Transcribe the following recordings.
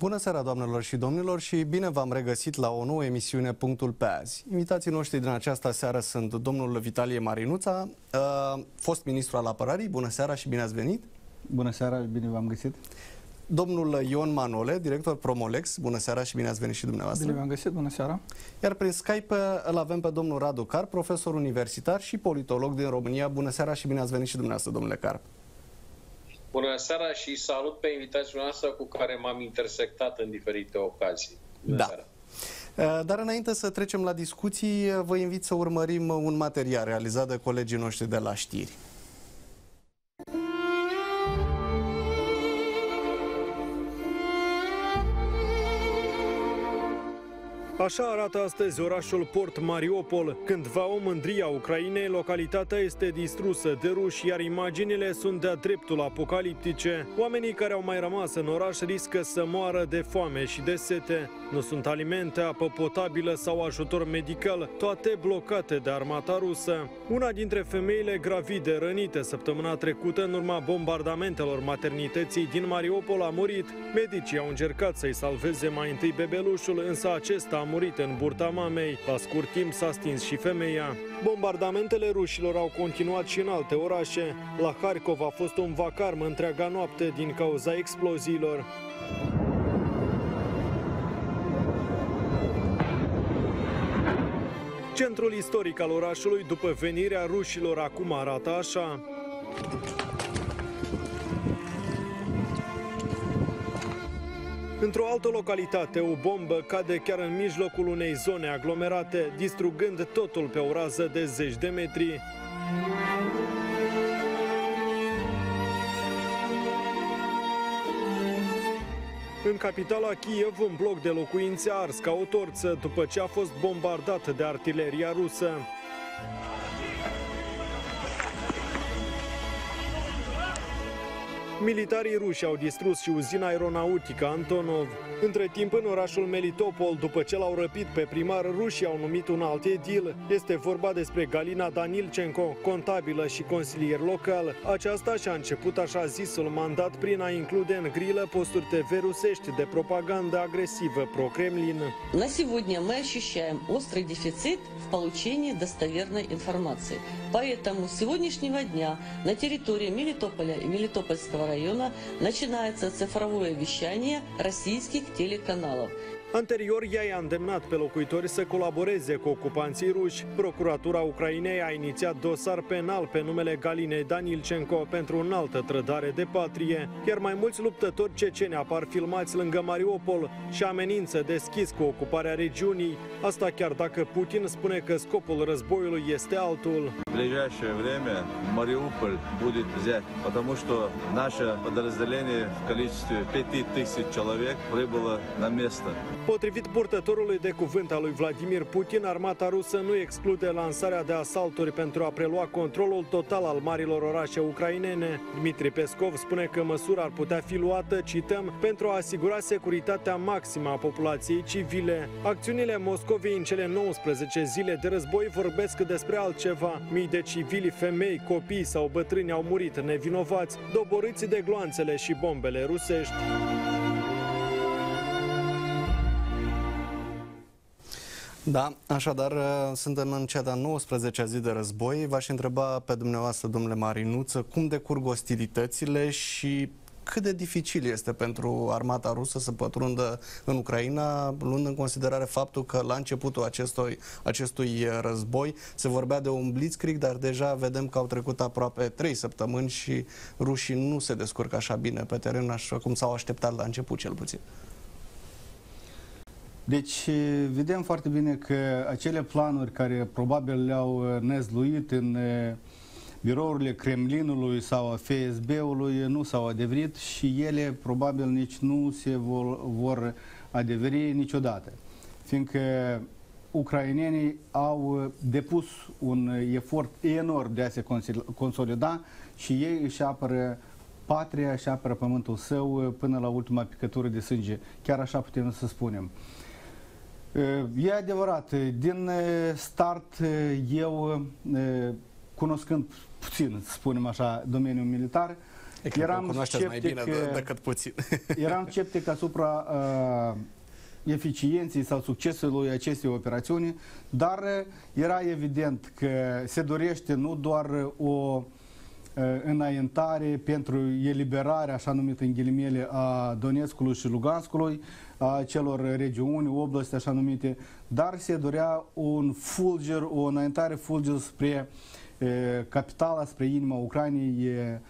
Bună seara, doamnelor și domnilor, și bine v-am regăsit la o nouă emisiune Punctul pe azi. Invitații noștri din această seară sunt domnul Vitalie Marinuța, uh, fost ministru al apărării. Bună seara și bine ați venit! Bună seara, bine v-am găsit! Domnul Ion Manole, director Promolex. Bună seara și bine ați venit și dumneavoastră. Bine v-am găsit, bună seara. Iar prin Skype îl avem pe domnul Radu Car, profesor universitar și politolog din România. Bună seara și bine ați venit și dumneavoastră, domnule Car. Bună seara și salut pe invitația noastră cu care m-am intersectat în diferite ocazii. Bună da. seara. Uh, dar înainte să trecem la discuții, vă invit să urmărim un material realizat de colegii noștri de la știri. Așa arată astăzi orașul Port Mariupol. Cândva o mândria Ucrainei, localitatea este distrusă de ruși, iar imaginile sunt de-a dreptul apocaliptice. Oamenii care au mai rămas în oraș riscă să moară de foame și de sete. Nu sunt alimente, apă potabilă sau ajutor medical, toate blocate de armata rusă. Una dintre femeile gravide rănite săptămâna trecută în urma bombardamentelor maternității din Mariupol a murit. Medicii au încercat să-i salveze mai întâi bebelușul, însă acesta a murit în burta mamei. La scurt timp s-a stins și femeia. Bombardamentele rușilor au continuat și în alte orașe. La Harkov a fost un vacarm întreaga noapte din cauza exploziilor. Centrul istoric al orașului după venirea rușilor acum arată așa. Într-o altă localitate, o bombă cade chiar în mijlocul unei zone aglomerate, distrugând totul pe o rază de zeci de metri. În capitala Kiev, un bloc de locuințe ars ca o torță după ce a fost bombardat de artileria rusă. Militarii ruși au distrus și uzina aeronautică Antonov. Între timp, în orașul Melitopol, după ce l-au răpit pe primar, rușii au numit un alt edil. Este vorba despre Galina Danilchenko, contabilă și consilier local. Aceasta și-a început așa zisul mandat prin a include în grilă posturi TV rusești de propagandă agresivă pro-Kremlin. На сегодня мы ощущаем острый дефицит в получении достоверной информации. Поэтому с сегодняшнего дня на территории Мелитополя и Мелитопольского района начинается цифровое вещание российских телеканалов. Anterior, ea i-a îndemnat pe locuitori să colaboreze cu ocupanții ruși. Procuratura Ucrainei a inițiat dosar penal pe numele Galinei Danilchenko pentru o înaltă trădare de patrie, iar mai mulți luptători ceceni apar filmați lângă Mariupol și amenință deschis cu ocuparea regiunii, asta chiar dacă Putin spune că scopul războiului este altul. В ближайшее время Мариуполь будет взять, потому что наше подразделение в количестве 5000 человек прибыло на место. Potrivit purtătorului de cuvânt al lui Vladimir Putin, armata rusă nu exclude lansarea de asalturi pentru a prelua controlul total al marilor orașe ucrainene. Dmitri Peskov spune că măsura ar putea fi luată, cităm, pentru a asigura securitatea maximă a populației civile. Acțiunile Moscovei în cele 19 zile de război vorbesc despre altceva. Mii de civili, femei, copii sau bătrâni au murit nevinovați, doborâți de gloanțele și bombele rusești. Da, așadar, uh, suntem în cea de-a 19-a zi de război. V-aș întreba pe dumneavoastră, domnule Marinuță, cum decurg ostilitățile și cât de dificil este pentru armata rusă să pătrundă în Ucraina, luând în considerare faptul că la începutul acestui, acestui război se vorbea de un blitzkrieg, dar deja vedem că au trecut aproape trei săptămâni și rușii nu se descurcă așa bine pe teren, așa cum s-au așteptat la început cel puțin. Deci vedem foarte bine că acele planuri care probabil le-au nezluit în birourile Kremlinului sau a FSB-ului nu s-au adevărit și ele probabil nici nu se vor, vor adeveri niciodată. Fiindcă ucrainenii au depus un efort enorm de a se consolida și ei își apără patria, își apără pământul său până la ultima picătură de sânge. Chiar așa putem să spunem. E adevărat, din start eu, cunoscând puțin, să spunem așa, domeniul militar, eram cunoașteți mai bine decât puțin. eram sceptic asupra uh, eficienței sau succesului acestei operațiuni, dar era evident că se dorește nu doar o înaintare pentru eliberarea, așa numită în ghilimele, a Donetskului și Luganskului, a celor regiuni, oblasti așa numite, dar se dorea un fulger, o înaintare fulger spre e, capitala, spre inima Ucrainei, e,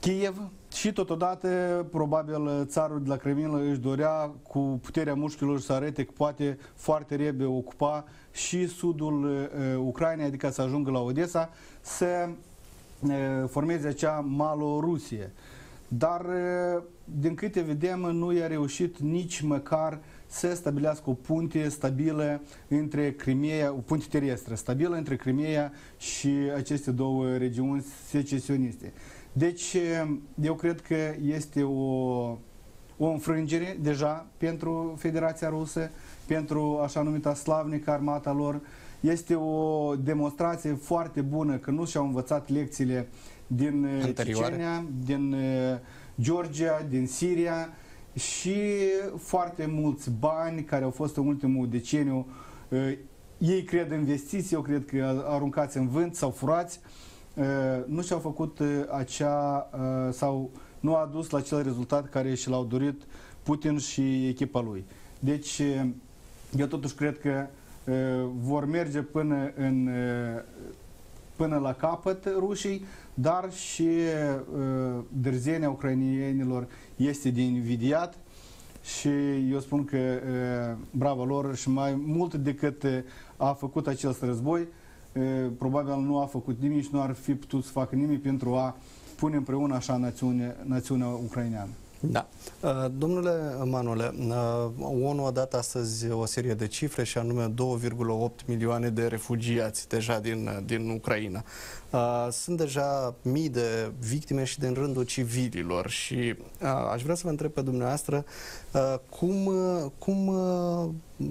Kiev. Și totodată probabil țarul de la Kremlin își dorea cu puterea mușchilor să arate că poate foarte repede ocupa și sudul uh, Ucrainei, adică să ajungă la Odessa, să uh, formeze acea Malorusie. Dar, uh, din câte vedem, nu i-a reușit nici măcar să stabilească o punte stabilă între Crimea, o punte terestră stabilă între Crimea și aceste două regiuni secesioniste. Deci, eu cred că este o, o înfrângere deja pentru Federația Rusă, pentru așa numita slavnică armata lor. Este o demonstrație foarte bună că nu și-au învățat lecțiile din uh, Anterioare. Cecenia, din uh, Georgia, din Siria și foarte mulți bani care au fost în ultimul deceniu uh, ei cred investiții, eu cred că aruncați în vânt sau furați Uh, nu și-au făcut uh, acea uh, sau nu a dus la acel rezultat care și l-au dorit Putin și echipa lui. Deci, eu totuși cred că vor merge până, în, până la capăt rușii, dar și dârzenia ucrainienilor este de invidiat și eu spun că bravo lor și mai mult decât a făcut acest război, probabil nu a făcut nimic și nu ar fi putut să facă nimic pentru a pune împreună așa națiune, națiunea ucraineană. Da. Domnule Manole, ONU a dat astăzi o serie de cifre și anume 2,8 milioane de refugiați deja din, din Ucraina. Sunt deja mii de victime și din rândul civililor și aș vrea să vă întreb pe dumneavoastră cum, cum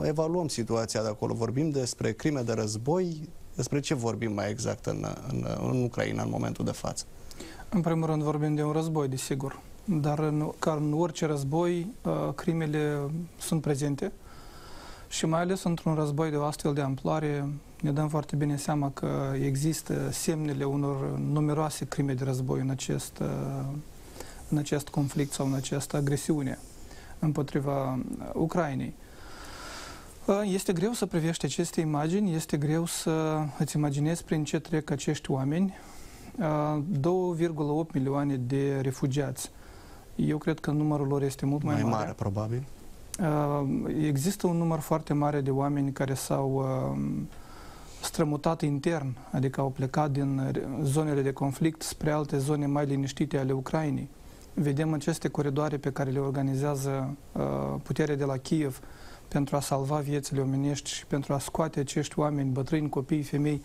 evaluăm situația de acolo. Vorbim despre crime de război, despre ce vorbim mai exact în, în, în Ucraina în momentul de față? În primul rând vorbim de un război, desigur. Dar în, ca în orice război, uh, crimele sunt prezente și mai ales într-un război de o astfel de amploare, ne dăm foarte bine seama că există semnele unor numeroase crime de război în acest, uh, în acest conflict sau în această agresiune împotriva Ucrainei. Este greu să privești aceste imagini, este greu să îți imaginezi prin ce trec acești oameni. 2,8 milioane de refugiați. Eu cred că numărul lor este mult mai, mai mare. mare. probabil. Există un număr foarte mare de oameni care s-au strămutat intern, adică au plecat din zonele de conflict spre alte zone mai liniștite ale Ucrainei. Vedem aceste coridoare pe care le organizează puterea de la Kiev, pentru a salva viețile omenești și pentru a scoate acești oameni, bătrâni, copii, femei,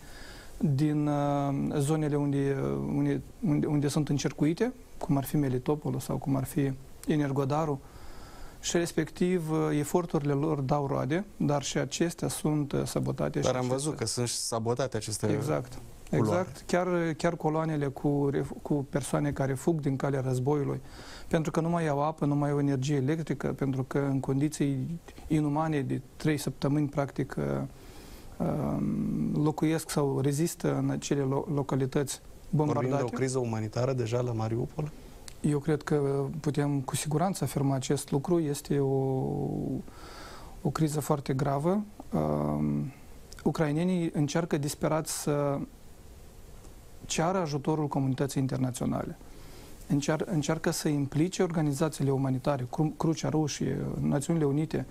din uh, zonele unde, uh, unde, unde, unde sunt încercuite, cum ar fi Melitopolul sau cum ar fi Energodarul, și respectiv uh, eforturile lor dau roade, dar și acestea sunt uh, sabotate. Dar și am văzut că sunt sabotate aceste Exact. Exact. Chiar, chiar coloanele cu, cu persoane care fug din calea războiului, pentru că nu mai au apă, nu mai au energie electrică, pentru că în condiții inumane de trei săptămâni, practic, uh, um, locuiesc sau rezistă în acele localități bombardate. Vorbim de o criză umanitară deja la Mariupol? Eu cred că putem cu siguranță afirma acest lucru. Este o, o criză foarte gravă. Uh, ucrainenii încearcă disperat să ceară ajutorul comunității internaționale. Încear, încearcă să implice organizațiile umanitare, Cru, Crucea Roșie, Națiunile Unite,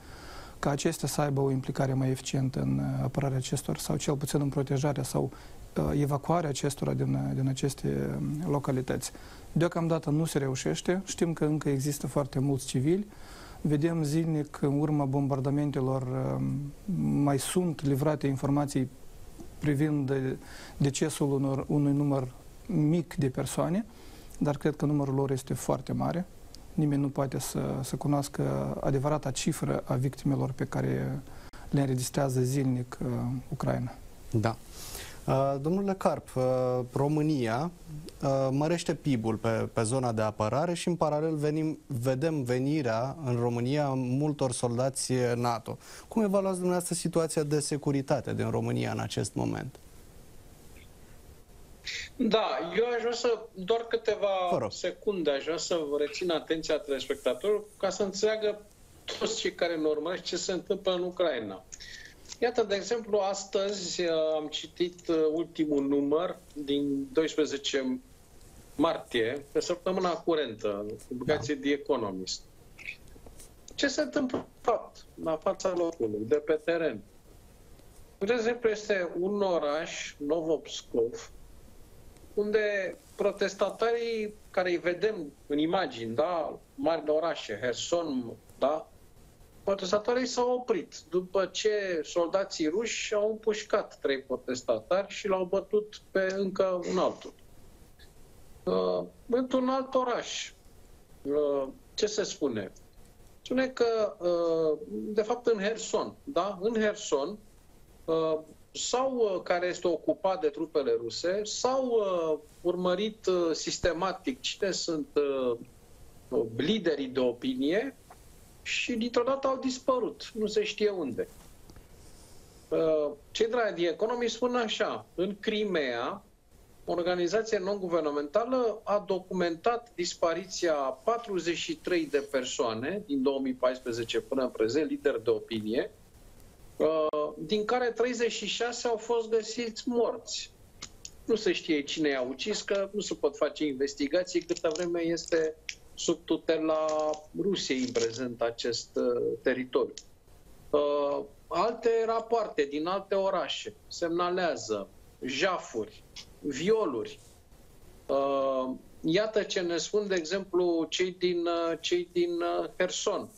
ca acestea să aibă o implicare mai eficientă în uh, apărarea acestor sau cel puțin în protejarea sau uh, evacuarea acestora din, uh, din aceste um, localități. Deocamdată nu se reușește, știm că încă există foarte mulți civili, vedem zilnic în urma bombardamentelor um, mai sunt livrate informații privind de decesul unor, unui număr mic de persoane, dar cred că numărul lor este foarte mare. Nimeni nu poate să, să cunoască adevărata cifră a victimelor pe care le înregistrează zilnic uh, Ucraina. Da. Uh, domnule Carp, uh, România uh, mărește PIB-ul pe, pe zona de apărare și în paralel venim, vedem venirea în România multor soldați NATO. Cum evaluați dumneavoastră situația de securitate din România în acest moment? Da, eu aș vrea să, doar câteva secunde, aș vrea să vă rețin atenția telespectatorilor ca să înțeleagă toți cei care ne urmăresc ce se întâmplă în Ucraina. Iată, de exemplu, astăzi uh, am citit uh, ultimul număr din 12 martie, pe săptămâna curentă, publicație da. The Economist. Ce se întâmplă fapt la fața locului, de pe teren? De exemplu, este un oraș, Novopskov, unde protestatarii care îi vedem în imagini, da, mari orașe, Herson, da, protestatarii s-au oprit după ce soldații ruși au împușcat trei protestatari și l-au bătut pe încă un altul. Uh, într-un alt oraș, uh, ce se spune? Spune că, uh, de fapt, în Herson, da? În Herson, uh, sau uh, care este ocupat de trupele ruse, sau uh, urmărit uh, sistematic cine sunt uh, liderii de opinie și dintr-o dată au dispărut. Nu se știe unde. Uh, cei de la The Economy spun așa, în Crimea, o organizație non-guvernamentală a documentat dispariția 43 de persoane din 2014 până în prezent, lideri de opinie, uh, din care 36 au fost găsiți morți. Nu se știe cine i-a ucis, că nu se pot face investigații câtă vreme este sub tutela Rusiei în prezent acest uh, teritoriu. Uh, alte rapoarte din alte orașe semnalează jafuri, violuri. Uh, iată ce ne spun, de exemplu, cei din, uh, cei din uh, Herson.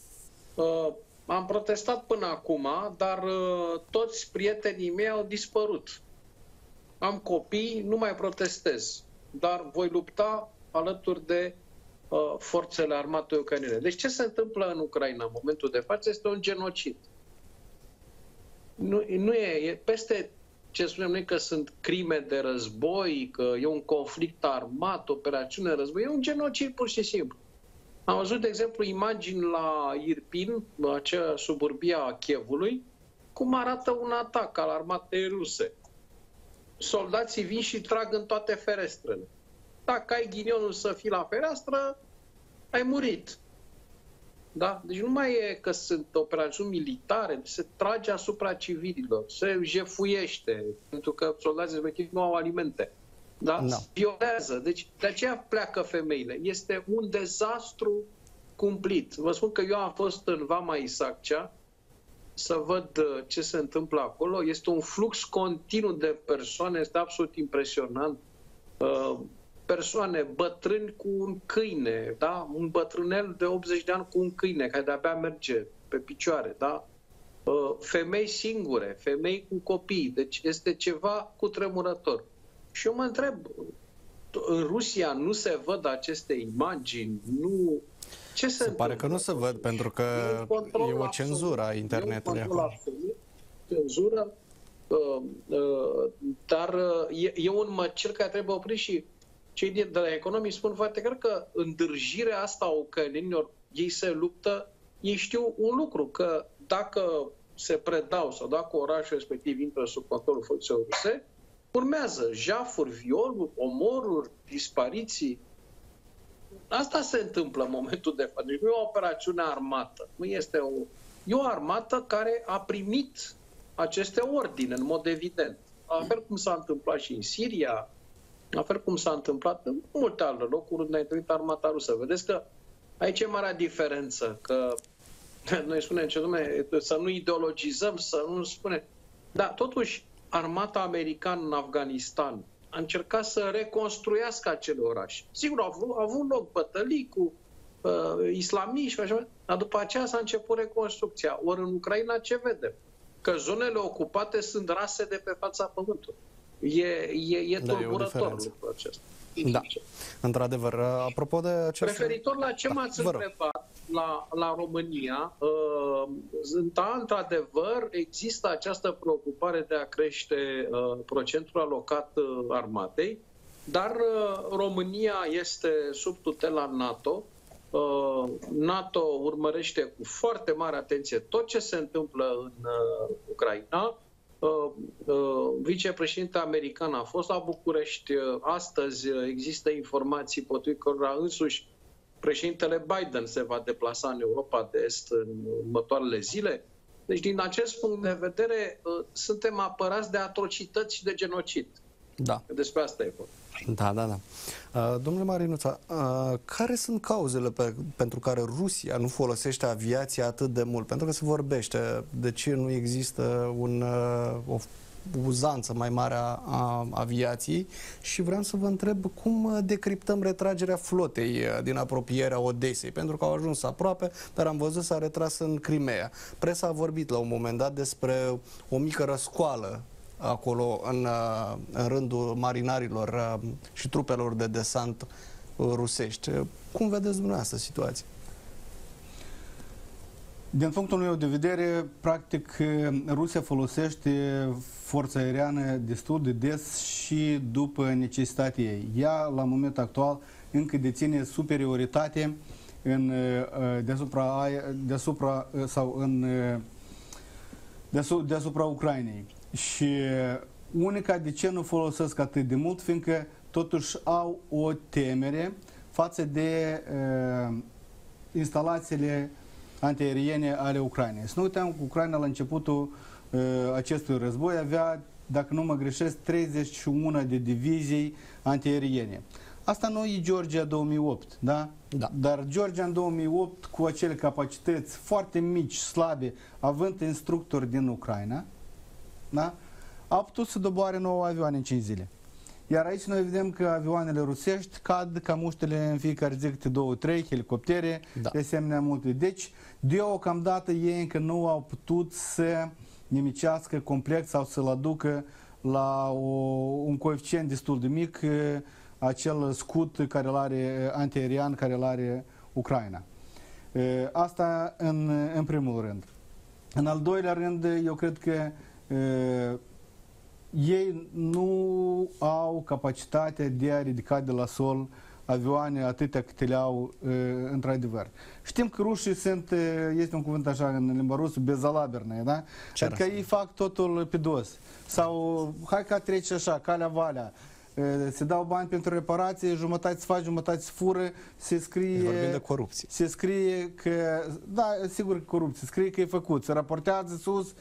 Uh, am protestat până acum, dar uh, toți prietenii mei au dispărut. Am copii, nu mai protestez, dar voi lupta alături de uh, forțele armate ucrainene. Deci ce se întâmplă în Ucraina în momentul de față este un genocid. Nu, nu e, e peste ce spunem noi că sunt crime de război, că e un conflict armat, operațiune de război, e un genocid pur și simplu. Am văzut, de exemplu, imagini la Irpin, acea suburbie a Chievului, cum arată un atac al armatei ruse. Soldații vin și trag în toate ferestrele. Dacă ai ghinionul să fii la fereastră, ai murit. Da? Deci nu mai e că sunt operațiuni militare, se trage asupra civililor, se jefuiește, pentru că soldații respectiv nu au alimente. Da? No. Violează. Deci de aceea pleacă femeile. Este un dezastru cumplit. Vă spun că eu am fost în Vama Isaccea să văd uh, ce se întâmplă acolo. Este un flux continuu de persoane, este absolut impresionant. Uh, persoane, bătrâni cu un câine, da? un bătrânel de 80 de ani cu un câine care de-abia merge pe picioare, da? Uh, femei singure, femei cu copii, deci este ceva cu tremurător. Și eu mă întreb, în Rusia nu se văd aceste imagini, nu... Ce se, se pare că nu se văd, pentru că e, o cenzură a internetului acolo. Cenzură, uh, uh, dar uh, e, e un măcel care trebuie oprit și cei de la economii spun foarte clar că îndârjirea asta a ucrainenilor, ei se luptă, ei știu un lucru, că dacă se predau sau dacă orașul respectiv intră sub controlul forțelor ruse, urmează jafuri, violuri, omoruri, dispariții. Asta se întâmplă în momentul de față. Deci nu e o operațiune armată. Nu este o... E o armată care a primit aceste ordine, în mod evident. La fel cum s-a întâmplat și în Siria, la fel cum s-a întâmplat în multe alte locuri unde a intrat armata rusă. Vedeți că aici e marea diferență, că noi spunem ce nume, să nu ideologizăm, să nu spunem. Dar totuși, armata americană în Afganistan a încercat să reconstruiască acele orașe. Sigur, au avut, au avut loc bătălii cu uh, islamiști și așa, dar după aceea s-a început reconstrucția. Ori în Ucraina ce vedem? Că zonele ocupate sunt rase de pe fața pământului. E, e, e da, tulburător lucrul acesta. Da, într-adevăr. Apropo de acest... Referitor la ce da, m-ați întrebat la, la România, uh, da, într-adevăr, există această preocupare de a crește uh, procentul alocat uh, armatei. dar uh, România este sub tutela NATO. Uh, NATO urmărește cu foarte mare atenție tot ce se întâmplă în Ucraina. Vicepreședintele american a fost la București. Astăzi există informații potrivit cărora însuși președintele Biden se va deplasa în Europa de Est în următoarele zile. Deci, din acest punct de vedere, suntem apărați de atrocități și de genocid. Da. Despre asta e vorba. Da, da, da. Uh, domnule Marinuța, uh, care sunt cauzele pe, pentru care Rusia nu folosește aviația atât de mult? Pentru că se vorbește de ce nu există un, uh, o uzanță mai mare a, a aviației și vreau să vă întreb cum decriptăm retragerea flotei din apropierea Odesei, pentru că au ajuns aproape, dar am văzut s-a retras în Crimea. Presa a vorbit la un moment dat despre o mică răscoală acolo în, uh, în rândul marinarilor uh, și trupelor de desant rusești. Cum vedeți dumneavoastră situația? Din punctul meu de vedere, practic, Rusia folosește forța aeriană destul de des și după necesitatea ei. Ea, la momentul actual, încă deține superioritate în, uh, deasupra, deasupra, sau în, deasupra Ucrainei. Și unica de ce nu folosesc atât de mult, fiindcă totuși au o temere față de uh, instalațiile antiaeriene ale Ucrainei. Să nu uităm că Ucraina la începutul uh, acestui război avea, dacă nu mă greșesc, 31 de divizii antiaeriene. Asta nu e Georgia 2008, da? da? Dar Georgia în 2008, cu acele capacități foarte mici, slabe, având instructori din Ucraina, da? a putut să doboare 9 avioane în 5 zile. Iar aici noi vedem că avioanele rusești cad ca muștele în fiecare zi câte două, trei, helicoptere, da. de asemenea multe. Deci, deocamdată ei încă nu au putut să nimicească complex sau să-l aducă la o, un coeficient destul de mic acel scut care îl are antiaerian, care îl are Ucraina. Asta în, în primul rând. În al doilea rând, eu cred că ei nu au capacitatea de a ridica de la sol avioane atâtea câte le au într-adevăr. Știm că rușii sunt, este un cuvânt așa în limba rusă, bezalaberne, da? Ce adică ei fac totul pe dos. Sau hai ca trece așa, calea valea se dau bani pentru reparație, jumătate se face, jumătate se fură, se scrie... Vorbim de corupție. Se scrie că, da, sigur că corupție, se scrie că e făcut, se raportează sus,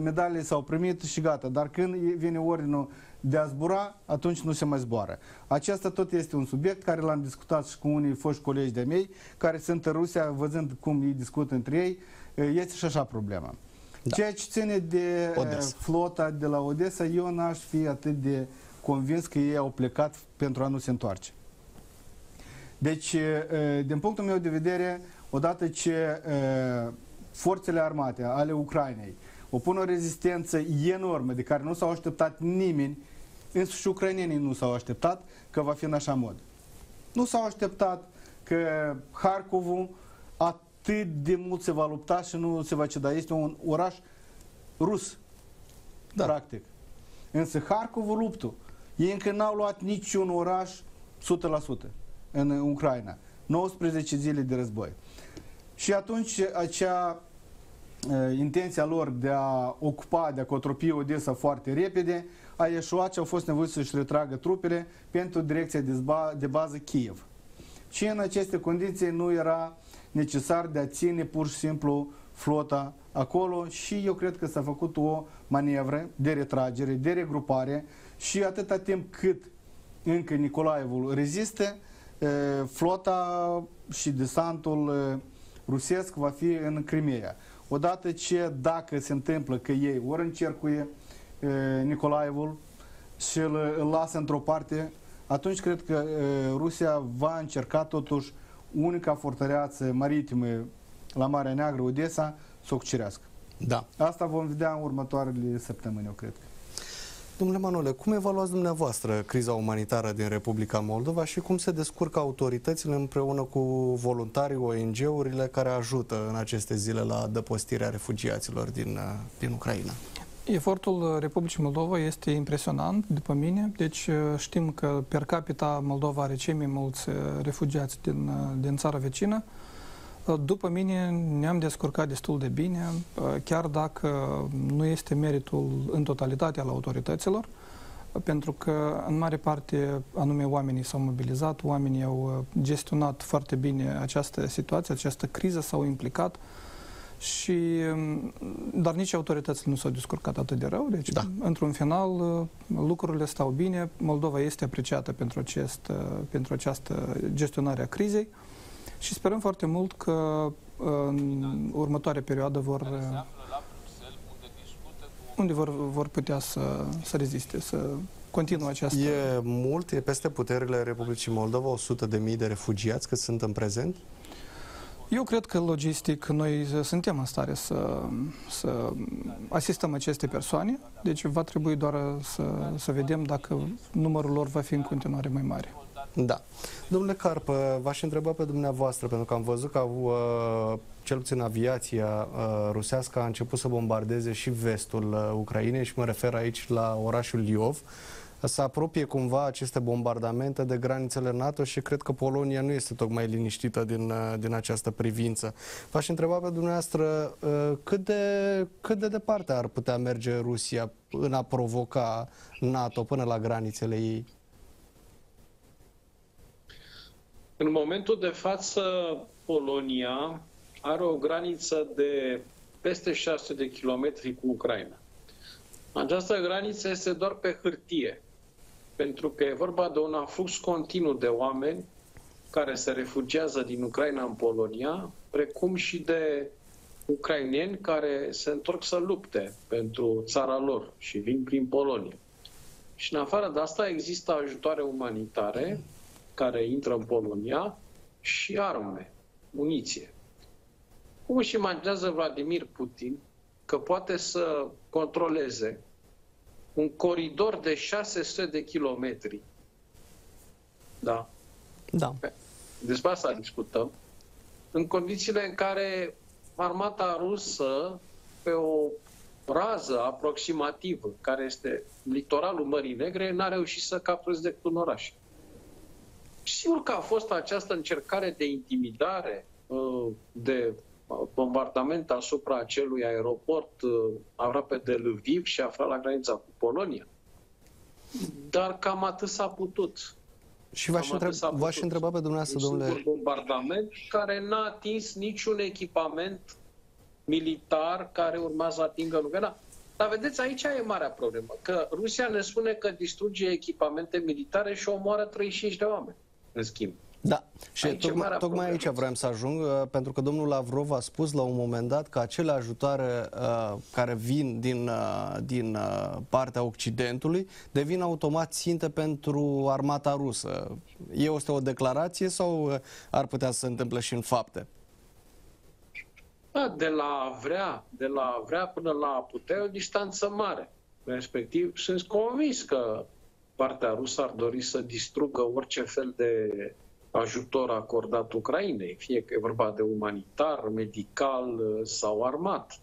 medalile s-au primit și gata. Dar când vine ordinul de a zbura, atunci nu se mai zboară. Acesta tot este un subiect care l-am discutat și cu unii foști colegi de mei, care sunt în Rusia, văzând cum ei discută între ei, este și așa problema. Da. Ceea ce ține de Odessa. flota de la Odessa, eu n-aș fi atât de convins că ei au plecat pentru a nu se întoarce. Deci, din punctul meu de vedere, odată ce forțele armate ale Ucrainei opun o rezistență enormă de care nu s-au așteptat nimeni, însuși ucrainenii nu s-au așteptat că va fi în așa mod. Nu s-au așteptat că Harkovul atât de mult se va lupta și nu se va ceda. Este un oraș rus, da. practic. Însă Harkovul luptul. Ei încă n-au luat niciun oraș 100% în Ucraina. 19 zile de război. Și atunci acea uh, intenția lor de a ocupa, de a cotropi Odessa foarte repede, a ieșuat și au fost nevoiți să-și retragă trupele pentru direcția de, zba, de bază Kiev. Și în aceste condiții nu era necesar de a ține pur și simplu flota acolo și eu cred că s-a făcut o manevră de retragere, de regrupare și atâta timp cât încă Nicolaevul rezistă, flota și desantul rusesc va fi în Crimea. Odată ce, dacă se întâmplă că ei ori încercuie Nicolaevul și îl, îl lasă într-o parte, atunci cred că Rusia va încerca totuși unica fortăreață maritimă la Marea Neagră, Odessa, să o cucerească. Da. Asta vom vedea în următoarele săptămâni, eu cred. Domnule Manole, cum evaluați dumneavoastră criza umanitară din Republica Moldova și cum se descurcă autoritățile împreună cu voluntarii, ONG-urile care ajută în aceste zile la dăpostirea refugiaților din, din Ucraina? Efortul Republicii Moldova este impresionant, după mine. Deci știm că per capita Moldova are cei mai mulți refugiați din, din țara vecină. După mine ne-am descurcat destul de bine, chiar dacă nu este meritul în totalitate al autorităților, pentru că în mare parte anume oamenii s-au mobilizat, oamenii au gestionat foarte bine această situație, această criză, s-au implicat și dar nici autoritățile nu s-au descurcat atât de rău, deci da. într-un final lucrurile stau bine, Moldova este apreciată pentru, acest, pentru această gestionare a crizei și sperăm foarte mult că în următoarea perioadă vor unde vor, vor putea să, să reziste, să continuă această... E mult? E peste puterile Republicii Moldova 100 de mii de refugiați cât sunt în prezent? Eu cred că logistic noi suntem în stare să, să asistăm aceste persoane, deci va trebui doar să, să vedem dacă numărul lor va fi în continuare mai mare. Da. Domnule Carpă, v-aș întreba pe dumneavoastră, pentru că am văzut că uh, cel puțin aviația uh, rusească a început să bombardeze și vestul uh, Ucrainei și mă refer aici la orașul Liov. Să apropie cumva aceste bombardamente de granițele NATO și cred că Polonia nu este tocmai liniștită din, uh, din această privință. V-aș întreba pe dumneavoastră uh, cât de, cât de departe ar putea merge Rusia în a provoca NATO până la granițele ei? În momentul de față, Polonia are o graniță de peste 600 de kilometri cu Ucraina. Această graniță este doar pe hârtie, pentru că e vorba de un aflux continuu de oameni care se refugiază din Ucraina în Polonia, precum și de ucraineni care se întorc să lupte pentru țara lor și vin prin Polonia. Și în afară de asta există ajutoare umanitare care intră în Polonia și arme, muniție. Cum își imaginează Vladimir Putin că poate să controleze un coridor de 600 de kilometri? Da. Da. Despre asta discutăm. În condițiile în care armata rusă, pe o rază aproximativă, care este litoralul Mării Negre, n-a reușit să captureze decât un oraș. Sigur că a fost această încercare de intimidare, uh, de bombardament asupra acelui aeroport uh, aproape de Lviv și aflat la granița cu Polonia. Dar cam atât s-a putut. Și v-aș, întreb, v-aș întreba pe dumneavoastră, domnule... Un bombardament care n-a atins niciun echipament militar care urma să atingă Ucraina. Dar vedeți, aici e marea problemă, că Rusia ne spune că distruge echipamente militare și omoară 35 de oameni în schimb. Da, și aici tocmai, tocmai aici vreau să ajung, uh, pentru că domnul Lavrov a spus la un moment dat că acele ajutoare uh, care vin din, uh, din uh, partea Occidentului devin automat ținte pentru armata rusă. Este o declarație sau uh, ar putea să se întâmple și în fapte? Da, de la vrea, de la vrea până la putere, o distanță mare. Respectiv, sunt convins că partea rusă ar dori să distrugă orice fel de ajutor acordat Ucrainei, fie că e vorba de umanitar, medical uh, sau armat.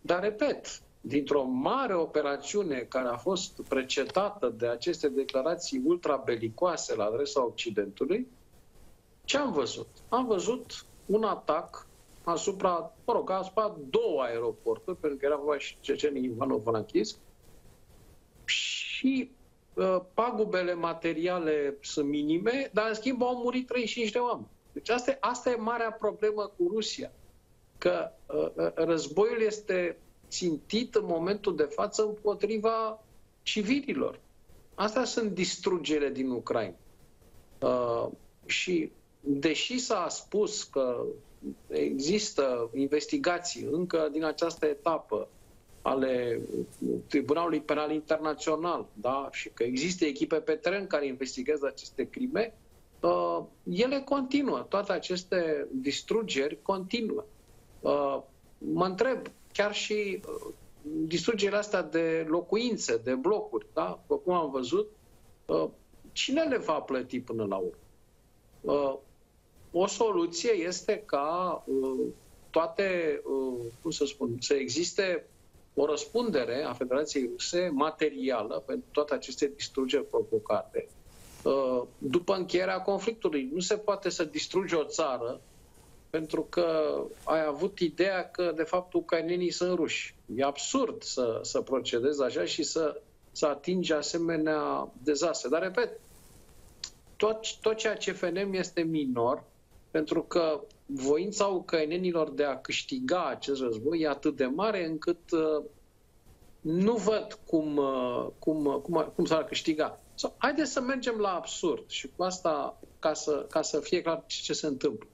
Dar, repet, dintr-o mare operațiune care a fost precedată de aceste declarații ultrabelicoase la adresa Occidentului, ce am văzut? Am văzut un atac asupra, mă rog, asupra două aeroporturi, pentru că era vorba și Cecenii Ivanov Franchis, și Uh, pagubele materiale sunt minime, dar în schimb au murit 35 de oameni. Deci asta, asta e marea problemă cu Rusia. Că uh, uh, războiul este țintit în momentul de față împotriva civililor. Astea sunt distrugere din Ucraina. Uh, și deși s-a spus că există investigații încă din această etapă ale Tribunalului Penal Internațional, da? și că există echipe pe teren care investigează aceste crime, uh, ele continuă. Toate aceste distrugeri continuă. Uh, mă întreb, chiar și uh, distrugerile astea de locuințe, de blocuri, da? cum am văzut, uh, cine le va plăti până la urmă? Uh, o soluție este ca uh, toate, uh, cum să spun, să existe o răspundere a Federației Ruse materială pentru toate aceste distrugeri provocate. Uh, după încheierea conflictului, nu se poate să distrugi o țară pentru că ai avut ideea că, de fapt, ucrainenii sunt ruși. E absurd să, să procedezi așa și să, să atingi asemenea dezastre. Dar, repet, tot, tot ceea ce fenem este minor, pentru că voința ucrainenilor de a câștiga acest război e atât de mare încât uh, nu văd cum, uh, cum, uh, cum, cum s-ar câștiga. So, haideți să mergem la absurd și cu asta ca să, ca să fie clar ce, ce se întâmplă.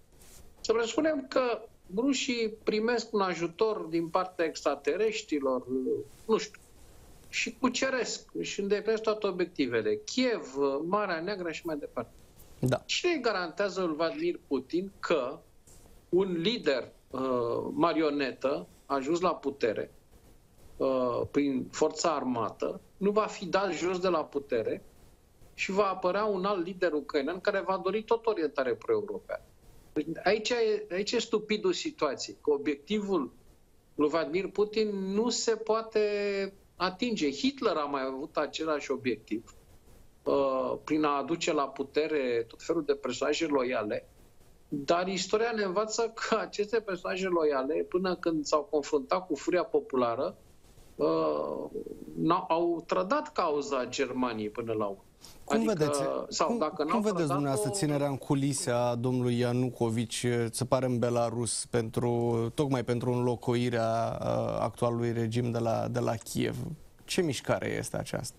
Să presupunem că rușii primesc un ajutor din partea extraterestrilor, nu știu, și cuceresc și îndeplinesc toate obiectivele. Kiev, Marea Neagră și mai departe. Da. Cine garantează lui Vladimir Putin că un lider uh, marionetă ajuns la putere uh, prin forța armată nu va fi dat jos de la putere și va apărea un alt lider ucrainean care va dori tot orientare pro-europeană. Aici e, aici e stupidul situației, că obiectivul lui Vladimir Putin nu se poate atinge. Hitler a mai avut același obiectiv uh, prin a aduce la putere tot felul de personaje loiale, dar istoria ne învață că aceste personaje loiale, până când s-au confruntat cu furia populară, uh, au trădat cauza Germaniei până la urmă. Cum adică, vedeți, sau cum, dacă cum vedeți dumneavoastră o... ținerea în culise a domnului Ianucovici, se pare în Belarus, pentru, tocmai pentru înlocuirea uh, actualului regim de la, de la Kiev? Ce mișcare este aceasta?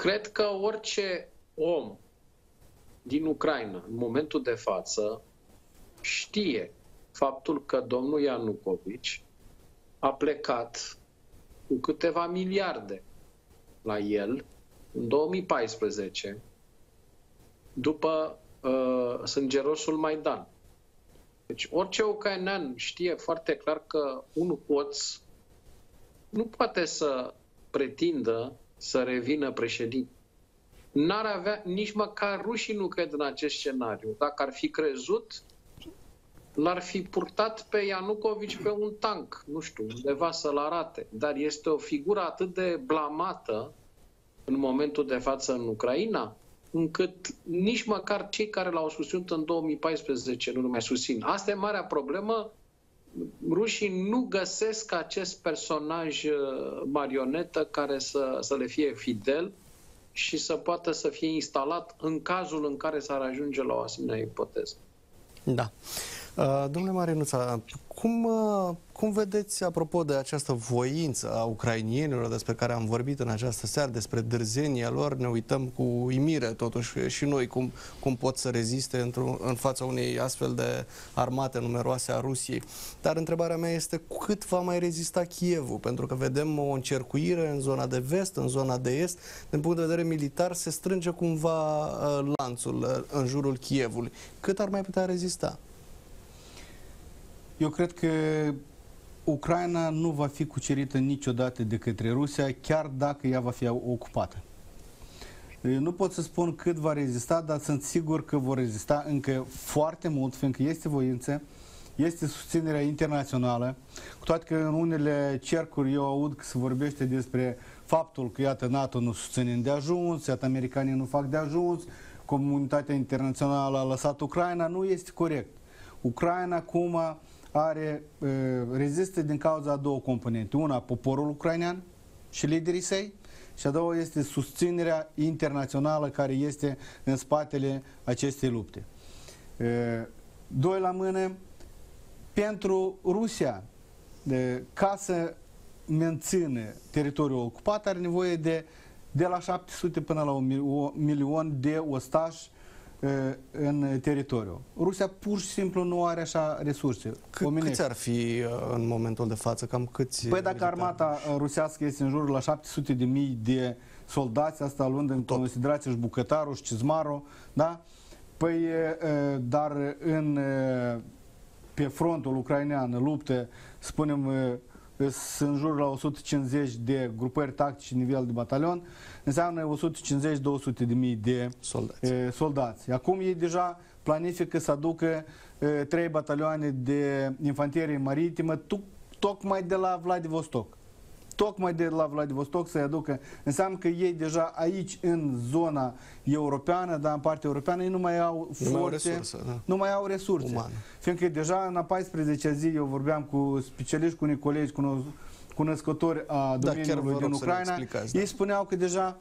Cred că orice om din Ucraina, în momentul de față, știe faptul că domnul Ianucovici a plecat cu câteva miliarde la el în 2014, după uh, sângerosul Maidan. Deci orice ucrainean știe foarte clar că un poț nu poate să pretindă să revină președinte. N-ar avea, nici măcar rușii nu cred în acest scenariu. Dacă ar fi crezut, l-ar fi purtat pe Ianucovici pe un tank, nu știu, undeva să-l arate. Dar este o figură atât de blamată în momentul de față în Ucraina, încât nici măcar cei care l-au susținut în 2014 nu mai susțin. Asta e marea problemă. Rușii nu găsesc acest personaj uh, marionetă care să, să le fie fidel și să poată să fie instalat în cazul în care s-ar ajunge la o asemenea ipoteză. Da. Uh, domnule Marinuța, cum, uh, cum vedeți, apropo de această voință a ucrainienilor despre care am vorbit în această seară, despre dârzenia lor, ne uităm cu imire totuși și noi cum, cum pot să reziste în fața unei astfel de armate numeroase a Rusiei. Dar întrebarea mea este cât va mai rezista Kievul? Pentru că vedem o încercuire în zona de vest, în zona de est. Din punct de vedere militar se strânge cumva uh, lanțul în jurul Kievului. Cât ar mai putea rezista? Eu cred că Ucraina nu va fi cucerită niciodată de către Rusia, chiar dacă ea va fi ocupată. Eu nu pot să spun cât va rezista, dar sunt sigur că vor rezista încă foarte mult, fiindcă este voință, este susținerea internațională, cu toate că în unele cercuri eu aud că se vorbește despre faptul că, iată, NATO nu susține de ajuns, iată, americanii nu fac de ajuns, comunitatea internațională a lăsat Ucraina, nu este corect. Ucraina acum are, rezistă din cauza a două componente. Una, poporul ucrainean și liderii săi și a doua este susținerea internațională care este în spatele acestei lupte. Doi la mână, pentru Rusia, ca să mențină teritoriul ocupat, are nevoie de de la 700 până la un milion de ostași în teritoriu. Rusia pur și simplu nu are așa resurse. C- câți ar fi în momentul de față? Cam câți Păi dacă armata rusească este în jur la 700 de mii de soldați, asta luând în Tot. considerație și bucătarul și cizmarul, da? Păi, dar în, pe frontul ucrainean lupte, spunem, sunt în jur la 150 de grupări tactice nivel de batalion, înseamnă 150-200 de mii de soldați. E, soldați. Acum ei deja planifică să aducă e, trei batalioane de infanterie maritimă, tocmai de la Vladivostok tocmai de la Vladivostok să-i aducă. Înseamnă că ei deja aici, în zona europeană, dar în partea europeană, ei nu mai au forțe, nu mai au resurse. Da. Nu mai au resurse. Umane. Fiindcă deja în a 14 zi eu vorbeam cu specialiști, cu unii colegi, cu cunoscători a da, domeniului da, din Ucraina, ei da. spuneau că deja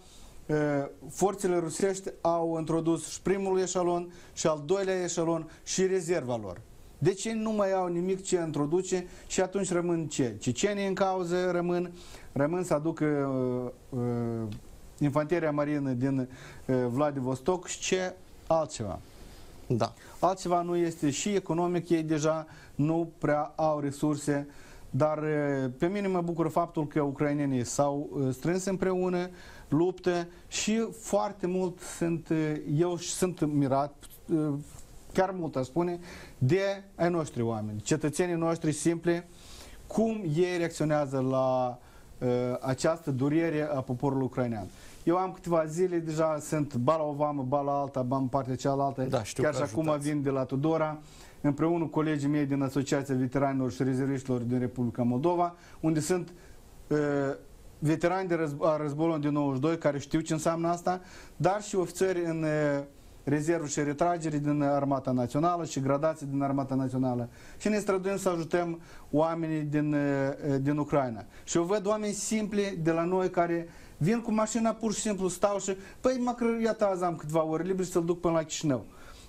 forțele rusești au introdus și primul eșalon și al doilea eșalon și rezerva lor. Deci ei nu mai au nimic ce introduce și atunci rămân ce? Cecenii în cauză rămân, rămân să aducă uh, uh, infanteria marină din uh, Vladivostok și ce altceva. Da. Altceva nu este și economic, ei deja nu prea au resurse, dar uh, pe mine mă bucură faptul că ucrainenii s-au uh, strâns împreună, luptă și foarte mult sunt, uh, eu sunt mirat, chiar mult a spune, de ai noștri oameni, cetățenii noștri simple, cum ei reacționează la uh, această durere a poporului ucrainean. Eu am câteva zile, deja sunt bala o vamă, bala alta, bam partea cealaltă, da, știu chiar și acum vin de la Tudora, împreună cu colegii mei din Asociația Veteranilor și Rezerviștilor din Republica Moldova, unde sunt uh, veterani de războ a războiului din 92 care știu ce înseamnă asta, dar și ofițeri în uh, rezervă și retragere din Armata Națională și gradații din Armata Națională. Și ne străduim să ajutăm oamenii din, eh, din Ucraina. Și eu văd oameni simpli de la noi care vin cu mașina pur și simplu, stau și, păi măcar, iată, azi am câteva ore libere să-l duc până la Chișinău.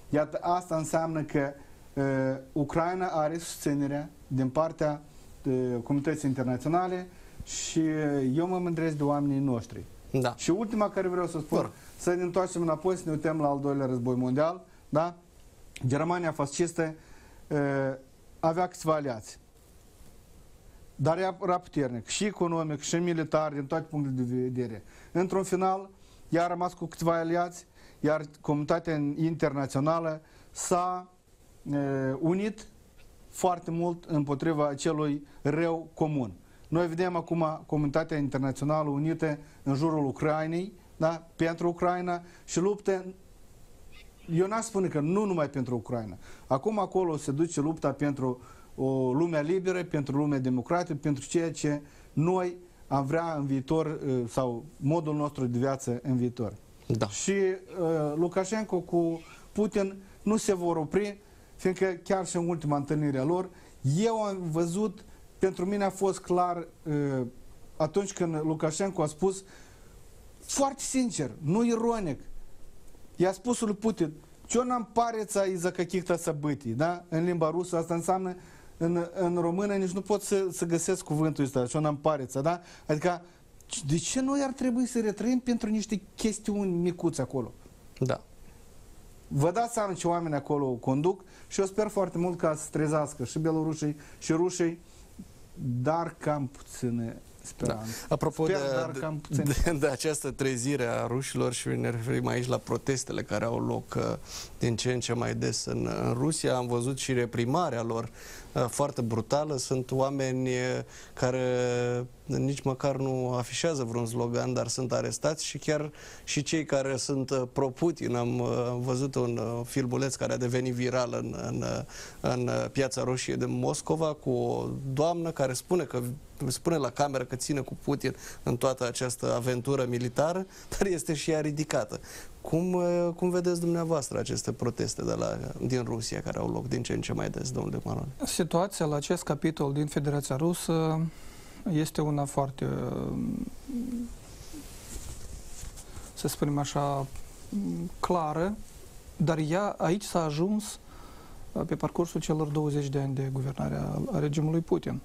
Iată, asta înseamnă că uh, Ucraina are susținerea din partea uh, comunității internaționale și eu mă mândresc de oamenii noștri. Da. Și ultima care vreau să spun, Bun. să ne întoarcem înapoi, să ne uităm la al doilea război mondial, da? Germania fascistă uh, avea câțiva aliați. Dar era puternic, și economic, și militar, din toate punctele de vedere. Într-un final, ea a rămas cu câțiva aliați, iar comunitatea internațională s-a uh, unit foarte mult împotriva acelui rău comun. Noi vedem acum comunitatea internațională unită în jurul Ucrainei, da? pentru Ucraina și lupte eu n-aș spune că nu numai pentru Ucraina. Acum acolo se duce lupta pentru o lume liberă, pentru lume democratică, pentru ceea ce noi am vrea în viitor uh, sau modul nostru de viață în viitor. Da. Și uh, Lukashenko cu Putin nu se vor opri, fiindcă chiar și în ultima întâlnire a lor, eu am văzut pentru mine a fost clar uh, atunci când Lukashenko a spus foarte sincer, nu ironic, i-a spus lui Putin, ce n-am pareța из-за каких-то событий, da? În limba rusă asta înseamnă în, în română nici nu pot să, să găsesc cuvântul ăsta, ce n-am pareța, da? Adică de ce noi ar trebui să retrăim pentru niște chestiuni micuți acolo? Da. Vă dați seama ce oameni acolo conduc și eu sper foarte mult ca să trezească și belorușii și rușii dar cam puține speranțe. Da. Apropo Sper, de, dar cam de, de, de această trezire a rușilor și ne referim aici la protestele care au loc uh, din ce în ce mai des în, în Rusia, am văzut și reprimarea lor uh, foarte brutală. Sunt oameni uh, care nici măcar nu afișează vreun slogan, dar sunt arestați și chiar și cei care sunt uh, pro-Putin. Am uh, văzut un uh, filmuleț care a devenit viral în, în, în Piața Roșie de Moscova cu o doamnă care spune că spune la cameră că ține cu Putin în toată această aventură militară, dar este și ea ridicată. Cum, cum vedeți dumneavoastră aceste proteste de la, din Rusia care au loc din ce în ce mai des, domnule Maron? Situația la acest capitol din Federația Rusă este una foarte, să spunem așa, clară, dar ea aici s-a ajuns uh, pe parcursul celor 20 de ani de guvernare a, a regimului Putin.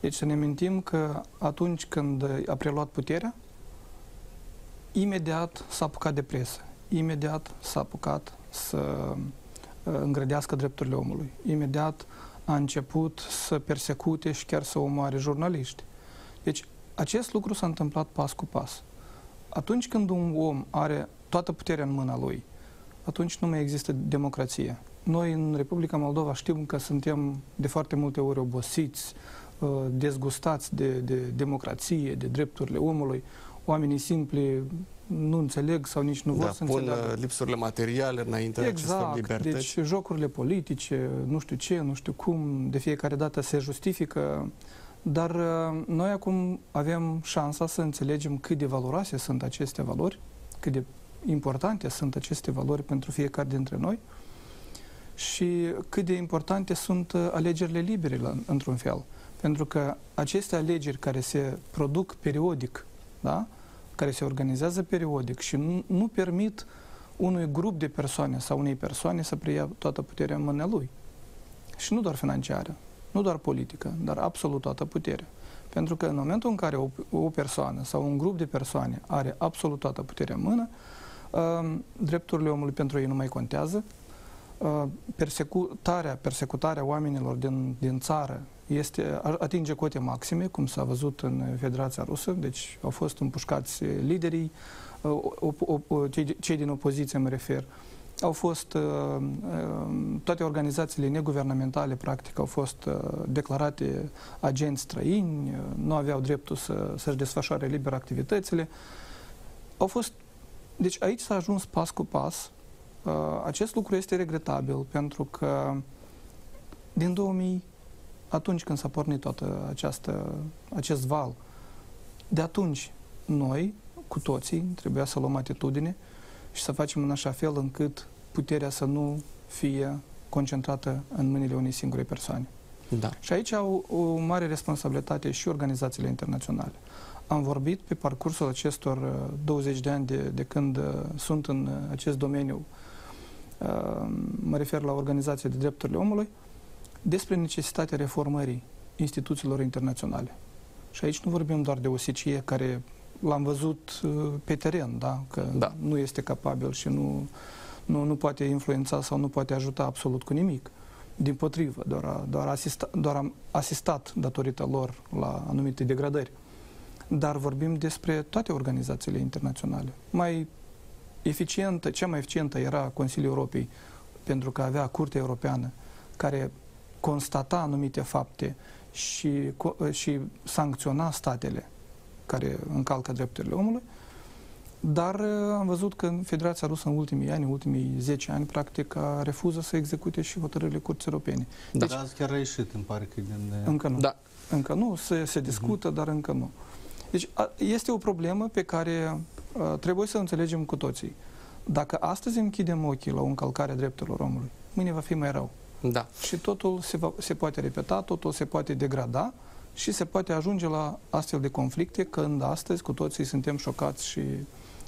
Deci să ne mintim că atunci când a preluat puterea, imediat s-a apucat de presă, imediat s-a apucat să uh, îngrădească drepturile omului, imediat a început să persecute și chiar să omoare jurnaliști. Deci, acest lucru s-a întâmplat pas cu pas. Atunci când un om are toată puterea în mâna lui, atunci nu mai există democrație. Noi în Republica Moldova știm că suntem de foarte multe ori obosiți, uh, dezgustați de, de democrație, de drepturile omului. Oamenii simpli nu înțeleg sau nici nu vor da, să pun înțeleagă. Uh, lipsurile materiale înainte exact, acestor libertăți. Deci jocurile politice, nu știu ce, nu știu cum, de fiecare dată se justifică Dar uh, noi acum avem șansa să înțelegem cât de valoroase sunt aceste valori, cât de importante sunt aceste valori pentru fiecare dintre noi și cât de importante sunt uh, alegerile libere, într-un fel. Pentru că aceste alegeri care se produc periodic, da? care se organizează periodic și nu, nu permit unui grup de persoane sau unei persoane să preia toată puterea în mâna lui. Și nu doar financiară, nu doar politică, dar absolut toată puterea. Pentru că în momentul în care o, o persoană sau un grup de persoane are absolut toată puterea în mână, uh, drepturile omului pentru ei nu mai contează, uh, persecutarea, persecutarea oamenilor din, din țară este, atinge cote maxime, cum s-a văzut în Federația Rusă, deci au fost împușcați liderii, uh, cei, cei din opoziție mă refer, au fost, uh, uh, toate organizațiile neguvernamentale, practic, au fost uh, declarate agenți străini, nu aveau dreptul să, să-și desfășoare liber activitățile. Au fost, deci aici s-a ajuns pas cu pas. Acest lucru este regretabil pentru că din 2000, atunci când s-a pornit toată această, acest val, de atunci noi, cu toții, trebuia să luăm atitudine și să facem în așa fel încât puterea să nu fie concentrată în mâinile unei singure persoane. Da. Și aici au o mare responsabilitate și organizațiile internaționale. Am vorbit pe parcursul acestor 20 uh, de ani de, de când uh, sunt în uh, acest domeniu, mă refer la organizații de drepturile omului, despre necesitatea reformării instituțiilor internaționale. Și aici nu vorbim doar de OSCE care l-am văzut pe teren, da? că da. nu este capabil și nu nu, nu poate influența sau nu poate ajuta absolut cu nimic. Din potrivă, doar, a, doar, asista, doar am asistat datorită lor la anumite degradări. Dar vorbim despre toate organizațiile internaționale. Mai eficientă, cea mai eficientă era Consiliul Europei, pentru că avea Curtea Europeană, care constata anumite fapte și, și sancționa statele care încalcă drepturile omului, dar uh, am văzut că Federația Rusă în ultimii ani, în ultimii 10 ani, practic, a refuză să execute și hotărârile Curții Europene. Da. Deci, chiar a ieșit, îmi pare că din... Uh, încă nu. Da. Încă nu, se, se discută, uh-huh. dar încă nu. Deci a, este o problemă pe care a, uh, trebuie să înțelegem cu toții. Dacă astăzi închidem ochii la o încălcare a drepturilor omului, mâine va fi mai rău. Da. Și totul se, va, se poate repeta, totul se poate degrada și se poate ajunge la astfel de conflicte când astăzi cu toții suntem șocați și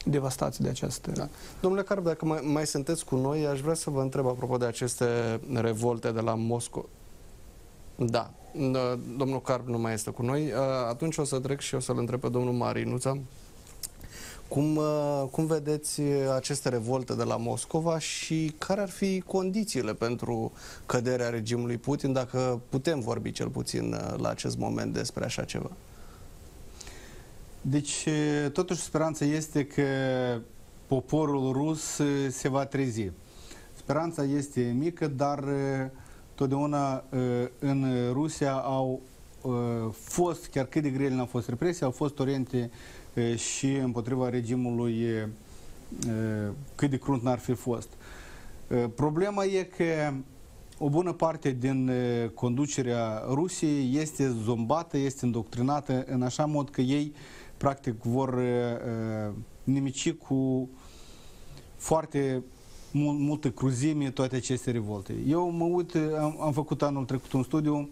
devastați de această... Da. Domnule Carp, dacă mai, mai sunteți cu noi, aș vrea să vă întreb apropo de aceste revolte de la Moscova. Da, domnul Carp nu mai este cu noi. Atunci o să trec și o să-l întreb pe domnul Marinuța. Cum, cum vedeți aceste revolte de la Moscova și care ar fi condițiile pentru căderea regimului Putin, dacă putem vorbi cel puțin la acest moment despre așa ceva? Deci, totuși, speranța este că poporul rus se va trezi. Speranța este mică, dar totdeauna în Rusia au fost, chiar cât de grele n-au fost represii, au fost oriente și împotriva regimului cât de crunt n-ar fi fost. Problema e că o bună parte din conducerea Rusiei este zombată, este îndoctrinată în așa mod că ei practic vor uh, nimici cu foarte mul multă cruzime toate aceste revolte. Eu mă uit, am, am făcut anul trecut un studiu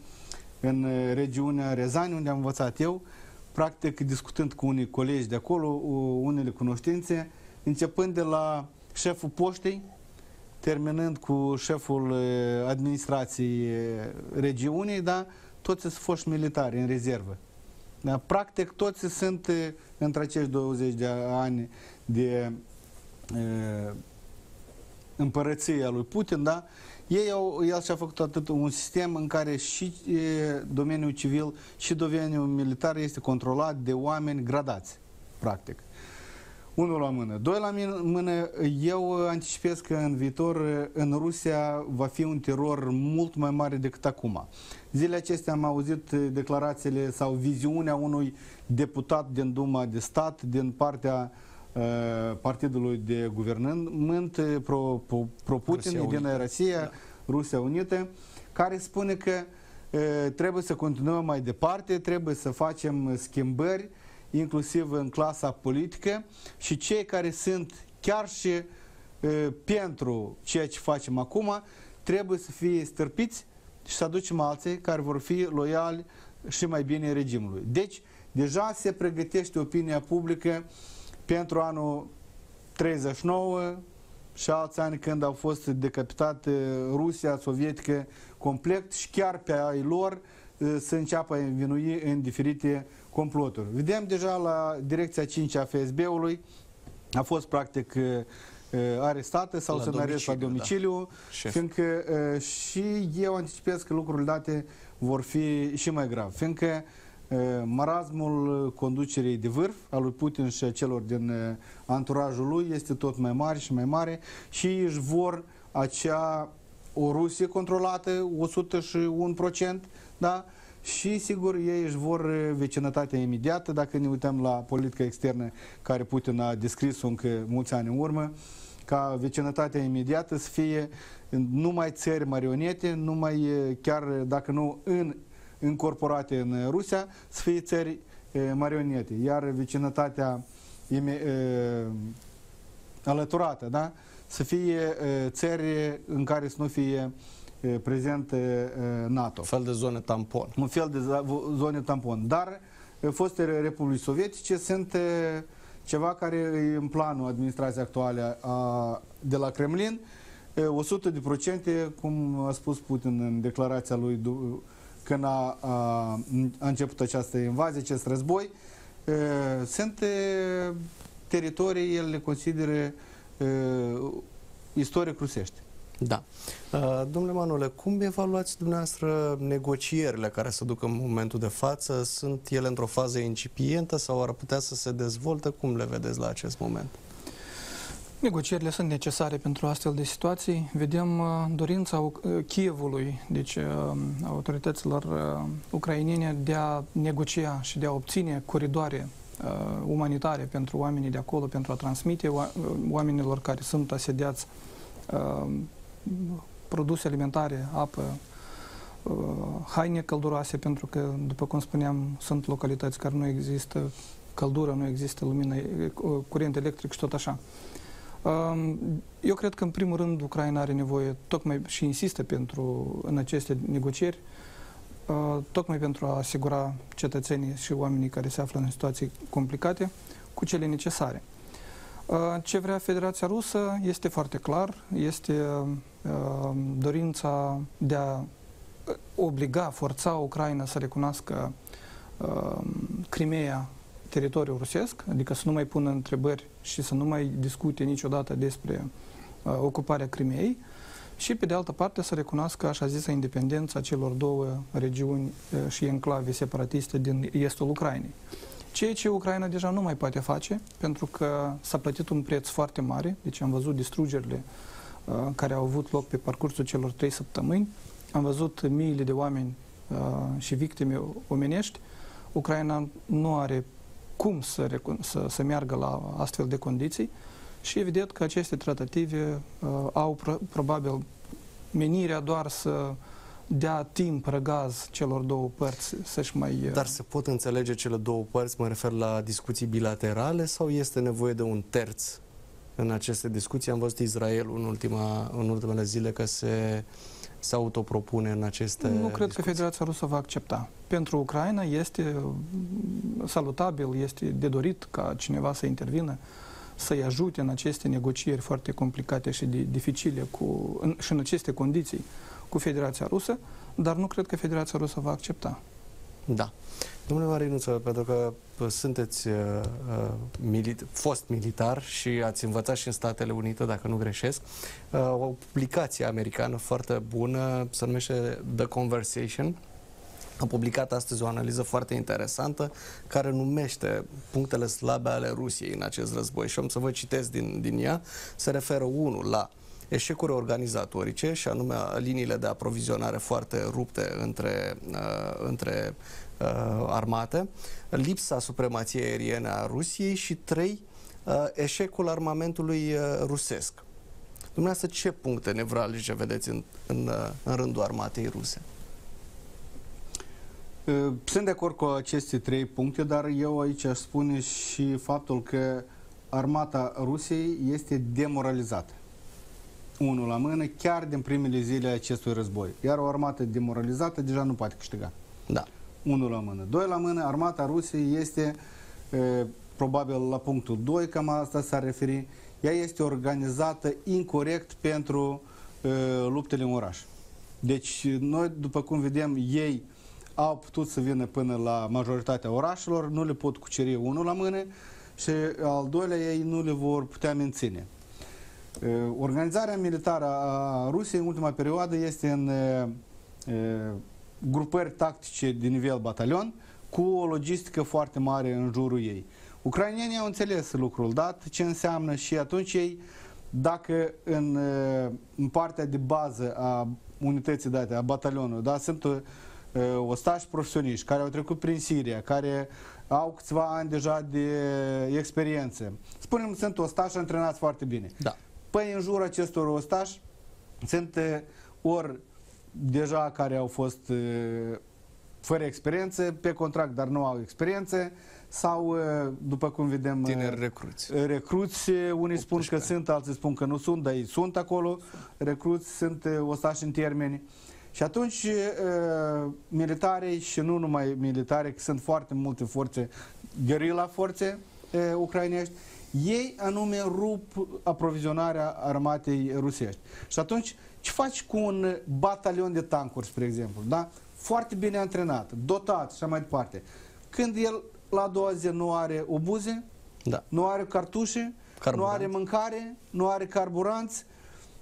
în regiunea Rezani, unde am învățat eu, practic discutând cu unii colegi de acolo, unele cunoștințe, începând de la șeful poștei, terminând cu șeful administrației regiunii, da, toți sunt foști militari în rezervă. Da? Practic, toți sunt între acești 20 de ani de e, împărăție a lui Putin, da? Ei au, el și-a făcut atât un sistem în care și e, domeniul civil și domeniul militar este controlat de oameni gradați, practic. Unul la mână. Doi la mână, eu anticipez că în viitor în Rusia va fi un teror mult mai mare decât acum. Zilele acestea am auzit declarațiile sau viziunea unui deputat din Duma de stat din partea uh, partidului de guvernământ pro, pro, pro Putin Rusia din Rusia, da. Rusia Unită, care spune că trebuie să continuăm mai departe, trebuie să facem schimbări, inclusiv în clasa politică și cei care sunt chiar și pentru ceea ce facem acum, trebuie să fie stârpiți și să aducem alții care vor fi loiali și mai bine regimului. Deci, deja se pregătește opinia publică pentru anul 39 și alți ani când au fost decapitate Rusia sovietică complet și chiar pe ai lor să înceapă a învinui în diferite comploturi. Vedem deja la direcția 5 a FSB-ului a fost practic arestată sau să arest la domiciliu, da. fiindcă și eu anticipez că lucrurile date vor fi și mai grav, fiindcă marazmul conducerii de vârf al lui Putin și a celor din anturajul lui este tot mai mare și mai mare și își vor acea o Rusie controlată, 101%, da? și sigur ei își vor vecinătatea imediată, dacă ne uităm la politica externă care Putin a descris-o încă mulți ani în urmă, ca vecinătatea imediată să fie numai țări marionete, numai chiar dacă nu în incorporate în Rusia, să fie țări marionete. Iar vecinătatea alăturată, da? să fie țări în care să nu fie prezent NATO. Un fel de zone tampon. Un fel de zone tampon. Dar fostele Republici Sovietice sunt ceva care e în planul administrației actuale a, de la Kremlin, 100 de procente, cum a spus Putin în declarația lui când a, a, a început această invazie, acest război, sunt teritorii, el le consideră istoric rusești. Da. Domnule Manole, cum evaluați dumneavoastră negocierile care se duc în momentul de față? Sunt ele într-o fază incipientă sau ar putea să se dezvolte? Cum le vedeți la acest moment? Negocierile sunt necesare pentru astfel de situații. Vedem uh, dorința uh, Kievului, deci uh, autorităților ucrainene, de a negocia și de a obține coridoare umanitare pentru oamenii de acolo, pentru a transmite oamenilor care sunt asediați produse alimentare, apă, haine călduroase, pentru că, după cum spuneam, sunt localități care nu există căldură, nu există lumină, curent electric și tot așa. Eu cred că, în primul rând, Ucraina are nevoie, tocmai și insistă pentru, în aceste negocieri, tocmai pentru a asigura cetățenii și oamenii care se află în situații complicate cu cele necesare. Ce vrea Federația Rusă este foarte clar, este dorința de a obliga, forța Ucraina să recunoască Crimea teritoriul rusesc, adică să nu mai pună întrebări și să nu mai discute niciodată despre uh, ocuparea Crimeei și, pe de altă parte, să recunoască așa zisă independența celor două regiuni uh, și enclave separatiste din estul Ucrainei. Ceea ce Ucraina deja nu mai poate face, pentru că s-a plătit un preț foarte mare, deci am văzut distrugerile uh, care au avut loc pe parcursul celor trei săptămâni, am văzut miile de oameni uh, și victime omenești, Ucraina nu are cum să, să, să meargă la astfel de condiții și evident că aceste tratative uh, au pro, probabil menirea doar să dea timp, răgaz celor două părți să-și mai... Uh, Dar se pot înțelege cele două părți, mă refer la discuții bilaterale sau este nevoie de un terț în aceste discuții? Am văzut Israelul în, ultima, în ultimele zile că se se autopropune în aceste Nu cred discuții. că Federația Rusă va accepta. Pentru Ucraina este salutabil, este de dorit ca cineva să intervină, să-i ajute în aceste negocieri foarte complicate și de, dificile cu, în, și în aceste condiții cu Federația Rusă, dar nu cred că Federația Rusă va accepta. Da. Domnule Marinuță, pentru că sunteți uh, uh, milit fost militar și ați învățat și în Statele Unite, dacă nu greșesc, uh, o publicație americană foarte bună, se numește The Conversation, a publicat astăzi o analiză foarte interesantă care numește punctele slabe ale Rusiei în acest război și am să vă citesc din, din ea. Se referă unul la eșecuri organizatorice și anume liniile de aprovizionare foarte rupte între, uh, între uh, armate, lipsa supremației aeriene a Rusiei și trei, uh, eșecul armamentului uh, rusesc. Dumneavoastră, ce puncte nevralgice vedeți în, în, uh, în rândul armatei ruse? Sunt de acord cu aceste trei puncte, dar eu aici aș spune și faptul că armata Rusiei este demoralizată. Unul la mână, chiar din primele zile acestui război. Iar o armată demoralizată deja nu poate câștiga. Da. Unul la mână. Doi la mână, armata Rusiei este, e, probabil la punctul 2, cam asta s-ar referi, ea este organizată incorrect pentru e, luptele în oraș. Deci, noi, după cum vedem, ei au putut să vină până la majoritatea orașelor, nu le pot cuceri unul la mână și al doilea ei nu le vor putea menține. Organizarea militară a Rusiei în ultima perioadă este în grupări tactice de nivel batalion cu o logistică foarte mare în jurul ei. Ucrainienii au înțeles lucrul dat, ce înseamnă și atunci ei, dacă în, în partea de bază a unității date, a batalionului, da, sunt ostași profesioniști care au trecut prin Siria, care au câțiva ani deja de experiență. Spunem, sunt ostași antrenați foarte bine. Da. Păi în jurul acestor ostași sunt ori deja care au fost fără experiență, pe contract, dar nu au experiență, sau, după cum vedem... Tineri recruți. Recruți, unii spun că sunt, alții spun că nu sunt, dar ei sunt acolo, recruți, sunt ostași în termeni. Și atunci militarii și nu numai militari, că sunt foarte multe forțe, gherila forțe ucrainești, ei anume rup aprovizionarea armatei rusești. Și atunci ce faci cu un batalion de tancuri, spre exemplu, da? foarte bine antrenat, dotat și așa mai departe. Când el la a doua zi nu are obuze, da. nu are cartușe, nu are mâncare, nu are carburanți,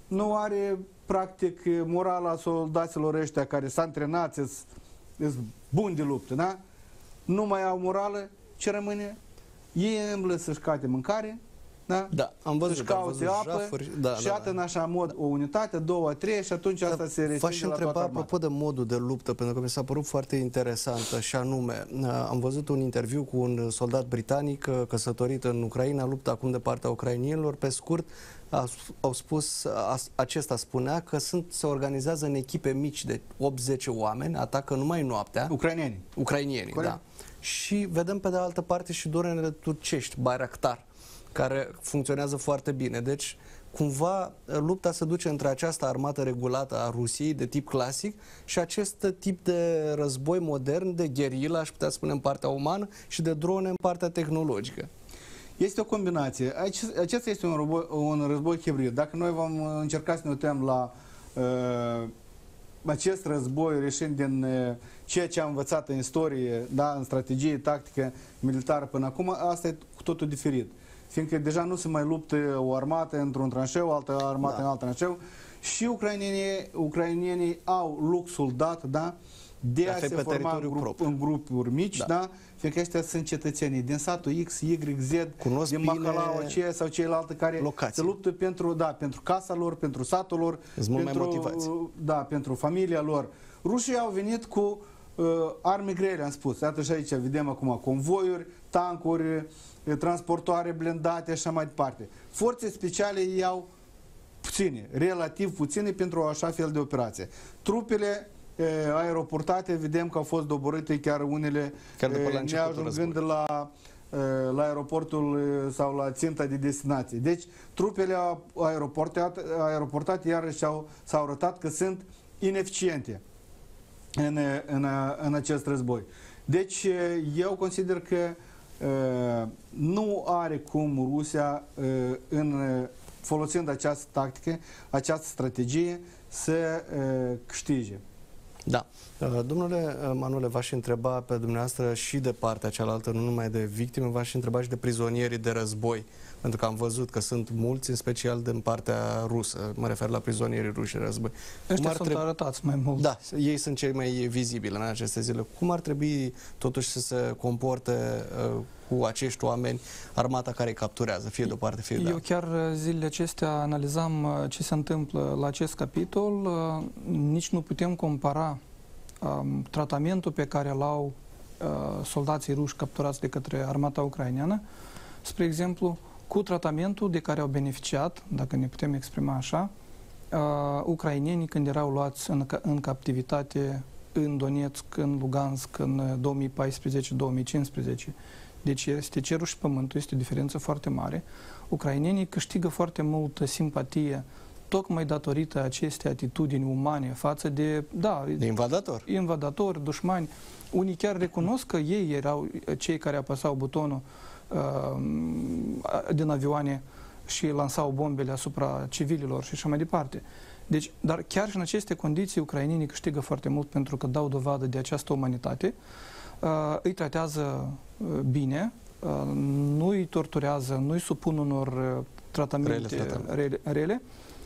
nu are practic morala soldaților ăștia care s-a antrenat, sunt buni de luptă, da? Nu mai au morală, ce rămâne? Ei îmblă să-și cate mâncare, da? Da, am văzut, să-și caute am apă jafuri, da, și da, da, da. în așa mod o unitate, două, trei și atunci asta se reține V-aș întreba apropo de modul de luptă, pentru că mi s-a părut foarte interesantă și anume, am văzut un interviu cu un soldat britanic căsătorit în Ucraina, luptă acum de partea ucrainienilor, pe scurt, a, au spus, a, acesta spunea că sunt, se organizează în echipe mici de 8-10 oameni, atacă numai noaptea. Ucrainieni. Ucrainieni, da. Și vedem pe de altă parte și dorenele turcești, Bayraktar, care funcționează foarte bine. Deci, cumva, lupta se duce între această armată regulată a Rusiei de tip clasic și acest tip de război modern, de gherila, aș putea spune, în partea umană și de drone în partea tehnologică. Este o combinație. Acesta este un, război, un război hibrid. Dacă noi vom încerca să ne uităm la uh, acest război reșind din uh, ceea ce am învățat în istorie, da, în strategie tactică militară până acum, asta e cu totul diferit. Fiindcă deja nu se mai luptă o armată într-un tranșeu, altă armată da. în alt tranșeu și ucrainienii, ucrainienii au luxul dat, da, de a, a se forma în, grup, în grupuri mici, da. da? Fiindcă ăștia sunt cetățenii din satul X, Y, Z, Cunosc din Mahalau, aceea sau ceilalți care locații. se luptă pentru, da, pentru casa lor, pentru satul lor, pentru, da, pentru familia lor. Rușii au venit cu uh, arme grele, am spus. Iată și aici vedem acum convoiuri, tancuri, transportoare blindate și așa mai departe. Forțe speciale iau puține, relativ puține pentru așa fel de operație. Trupele aeroportate, vedem că au fost doborâte chiar unele chiar neajungând la, la aeroportul sau la ținta de destinație. Deci trupele aeroportate, aeroportate iarăși s-au arătat că sunt ineficiente în, în, în acest război. Deci eu consider că nu are cum Rusia în folosind această tactică, această strategie să câștige. Da. Domnule Manule, v-aș întreba pe dumneavoastră și de partea cealaltă, nu numai de victime, v-aș întreba și de prizonierii de război. Pentru că am văzut că sunt mulți, în special din partea rusă. Mă refer la prizonierii ruși de război. Ăștia sunt trebui... arătați mai mult. Da, ei sunt cei mai vizibili în aceste zile. Cum ar trebui totuși să se comporte uh, cu acești oameni armata care îi capturează, fie de o parte, fie de Eu chiar zilele acestea analizam ce se întâmplă la acest capitol. Nici nu putem compara um, tratamentul pe care îl au uh, soldații ruși capturați de către armata ucraineană, spre exemplu, cu tratamentul de care au beneficiat, dacă ne putem exprima așa, uh, ucrainenii când erau luați în, în captivitate în Donetsk, în Lugansk, în 2014-2015. Deci este cerul și pământul, este o diferență foarte mare. Ucrainenii câștigă foarte multă simpatie tocmai datorită acestei atitudini umane față de, da, de invadator. invadatori, dușmani. Unii chiar recunosc că ei erau cei care apăsau butonul uh, din avioane și lansau bombele asupra civililor și așa mai departe. Deci, dar chiar și în aceste condiții, ucrainenii câștigă foarte mult pentru că dau dovadă de această umanitate, uh, îi tratează uh, bine, uh, nu îi torturează, nu îi supun unor uh, tratamente rele, rele, rele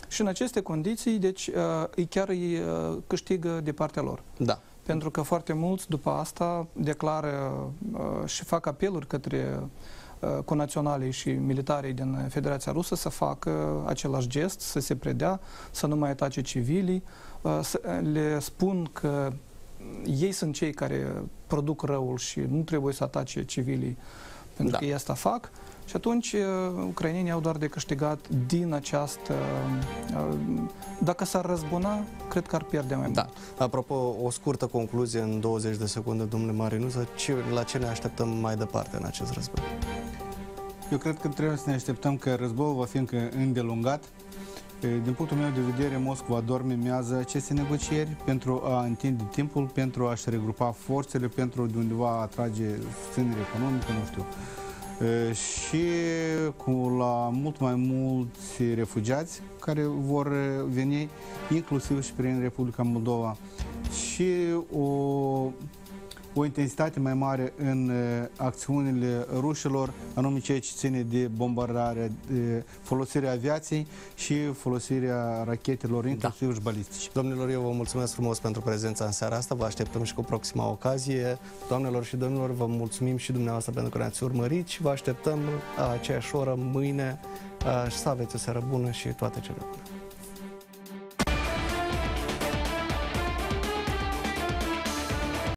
și în aceste condiții, deci, uh, îi chiar îi uh, câștigă de partea lor. Da. Pentru că foarte mulți după asta declară uh, și fac apeluri către conaționalii și militarii din Federația Rusă să facă același gest, să se predea, să nu mai atace civilii, să le spun că ei sunt cei care produc răul și nu trebuie să atace civilii pentru da. că ei asta fac și atunci uh, ucrainenii au doar de câștigat din această... Uh, dacă s-ar răzbuna, cred că ar pierde mai da. mult. Apropo, o scurtă concluzie în 20 de secunde, domnule Marinuță, ce, la ce ne așteptăm mai departe în acest război? Eu cred că trebuie să ne așteptăm că războiul va fi încă îndelungat. Din punctul meu de vedere, Moscova dormimează aceste negocieri pentru a întinde timpul, pentru a-și regrupa forțele, pentru de undeva atrage susținere economică, nu știu și cu la mult mai mulți refugiați care vor veni, inclusiv și prin Republica Moldova, și o o intensitate mai mare în uh, acțiunile rușilor, anume ceea ce ține de bombardare, de folosirea aviației și folosirea rachetelor, da. inclusiv da. și balistice. Domnilor, eu vă mulțumesc frumos pentru prezența în seara asta, vă așteptăm și cu proxima ocazie. Doamnelor și domnilor, vă mulțumim și dumneavoastră pentru că ne-ați urmărit și vă așteptăm la aceeași oră mâine și să aveți o seară bună și toate cele bune.